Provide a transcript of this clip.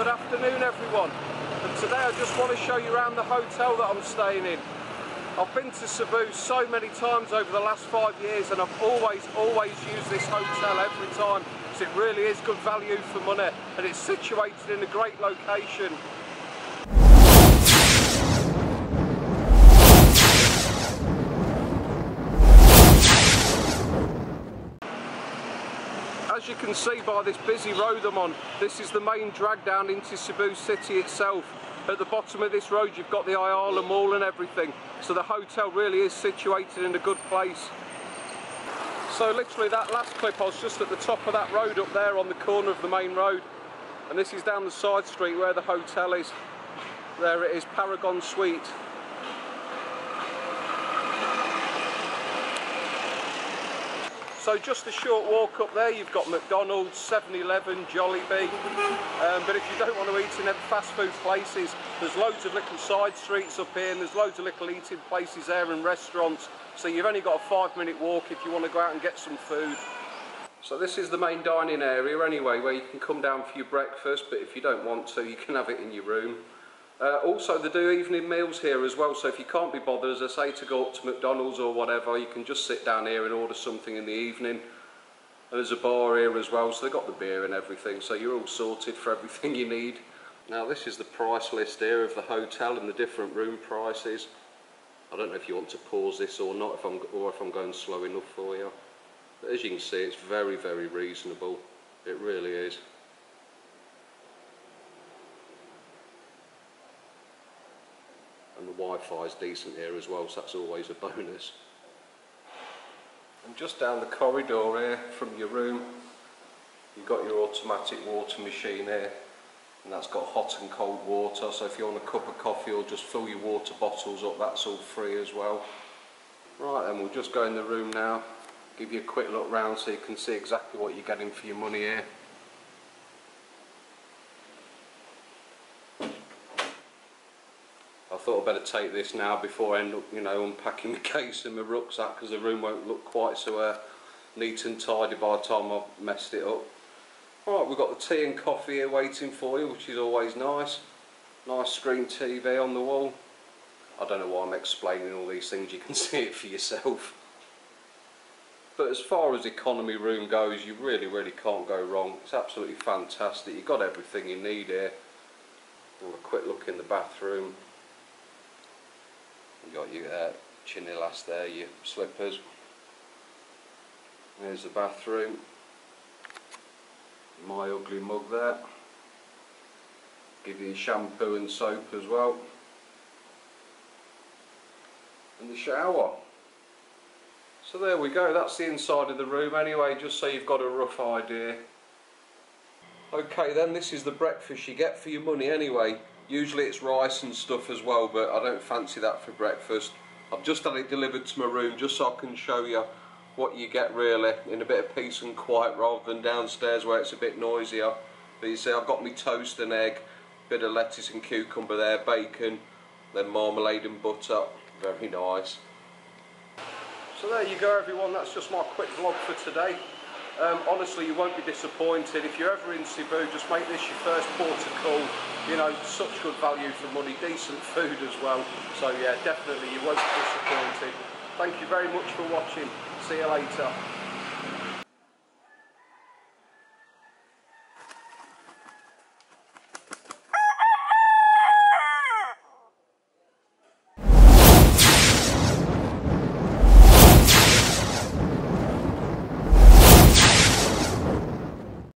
Good afternoon everyone. And today I just want to show you around the hotel that I'm staying in. I've been to Cebu so many times over the last five years and I've always, always used this hotel every time because it really is good value for money and it's situated in a great location. You can see by this busy road I'm on, this is the main drag down into Cebu City itself. At the bottom of this road you've got the Ayala Mall and everything, so the hotel really is situated in a good place. So literally that last clip I was just at the top of that road up there on the corner of the main road and this is down the side street where the hotel is. There it is, Paragon Suite. So just a short walk up there, you've got McDonald's, 7-Eleven, Jollibee. Um, but if you don't want to eat in fast food places, there's loads of little side streets up here and there's loads of little eating places there and restaurants. So you've only got a five minute walk if you want to go out and get some food. So this is the main dining area anyway, where you can come down for your breakfast, but if you don't want to, you can have it in your room. Uh, also, they do evening meals here as well, so if you can't be bothered, as I say, to go up to McDonald's or whatever, you can just sit down here and order something in the evening. And there's a bar here as well, so they've got the beer and everything, so you're all sorted for everything you need. Now this is the price list here of the hotel and the different room prices. I don't know if you want to pause this or not, if I'm, or if I'm going slow enough for you. But as you can see, it's very, very reasonable. It really is. And the Wi-Fi is decent here as well, so that's always a bonus. And just down the corridor here from your room, you've got your automatic water machine here, and that's got hot and cold water, so if you want a cup of coffee or just fill your water bottles up, that's all free as well. Right then, we'll just go in the room now, give you a quick look round so you can see exactly what you're getting for your money here. Thought I'd better take this now before I end up, you know, unpacking the case and my rucksack because the room won't look quite so uh, neat and tidy by the time I've messed it up. Alright, we've got the tea and coffee here waiting for you, which is always nice. Nice screen TV on the wall. I don't know why I'm explaining all these things, you can see it for yourself. But as far as economy room goes, you really, really can't go wrong. It's absolutely fantastic. You've got everything you need here. Have a quick look in the bathroom. You got your uh, chinillas there, your slippers. There's the bathroom. My ugly mug there. Give you shampoo and soap as well. And the shower. So there we go, that's the inside of the room anyway, just so you've got a rough idea. Okay then, this is the breakfast you get for your money anyway. Usually it's rice and stuff as well, but I don't fancy that for breakfast. I've just had it delivered to my room just so I can show you what you get really in a bit of peace and quiet rather than downstairs where it's a bit noisier. But you see I've got my toast and egg, bit of lettuce and cucumber there, bacon, then marmalade and butter, very nice. So there you go everyone, that's just my quick vlog for today. Um, honestly, you won't be disappointed. If you're ever in Cebu, just make this your first port of call. You know, such good value for money, decent food as well. So yeah, definitely you won't be disappointed. Thank you very much for watching. See you later.